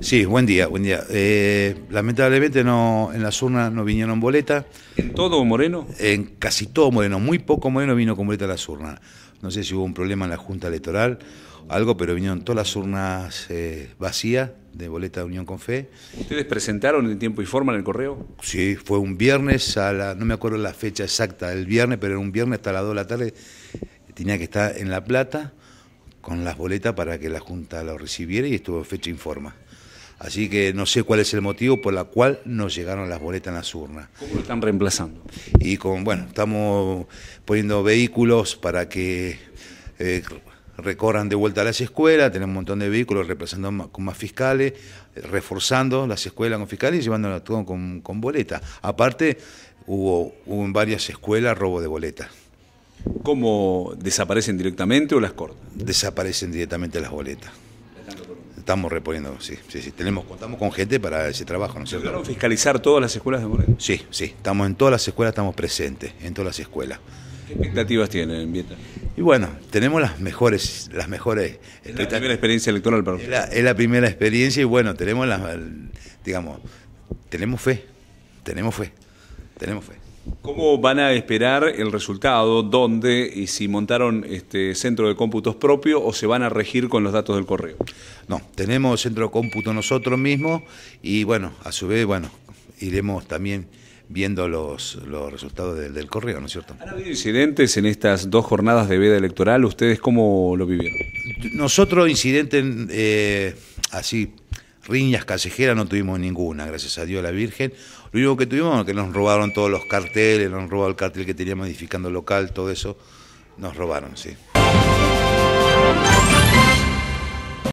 Sí, buen día, buen día. Eh, lamentablemente no, en las urnas no vinieron boletas. ¿En todo Moreno? En casi todo Moreno, muy poco Moreno vino con boleta a las urnas. No sé si hubo un problema en la Junta Electoral, algo, pero vinieron todas las urnas eh, vacías de boleta de Unión con Fe. ¿Ustedes presentaron en tiempo y forma en el correo? Sí, fue un viernes a la, no me acuerdo la fecha exacta del viernes, pero era un viernes hasta las 2 de la tarde. Tenía que estar en La Plata con las boletas para que la Junta lo recibiera y estuvo fecha informa. Así que no sé cuál es el motivo por la cual no llegaron las boletas en las urnas. ¿Cómo lo están reemplazando? Y con, bueno, estamos poniendo vehículos para que eh, recorran de vuelta a las escuelas, tenemos un montón de vehículos reemplazando con más fiscales, reforzando las escuelas con fiscales y llevándolas todo con, con boletas. Aparte, hubo, hubo en varias escuelas robo de boletas. ¿Cómo desaparecen directamente o las cortan? Desaparecen directamente las boletas. Estamos reponiendo, sí, sí, sí. Tenemos, contamos con gente para ese trabajo, ¿no es cierto? ¿Lograron fiscalizar todas las escuelas de Moreno? Sí, sí. Estamos en todas las escuelas, estamos presentes, en todas las escuelas. ¿Qué expectativas tienen, Vieta? Y bueno, tenemos las mejores, las mejores. Es la primera experiencia electoral para Es la, es la primera experiencia y bueno, tenemos las, digamos, tenemos fe, tenemos fe, tenemos fe. ¿Cómo van a esperar el resultado? ¿Dónde? ¿Y si montaron este centro de cómputos propio o se van a regir con los datos del correo? No, tenemos centro de cómputo nosotros mismos y bueno, a su vez, bueno, iremos también viendo los, los resultados del, del correo, ¿no es cierto? ¿Han habido incidentes en estas dos jornadas de veda electoral? ¿Ustedes cómo lo vivieron? Nosotros incidentes eh, así, riñas callejeras no tuvimos ninguna, gracias a Dios la Virgen. Lo único que tuvimos que nos robaron todos los carteles, nos robaron el cartel que teníamos edificando local, todo eso, nos robaron, sí.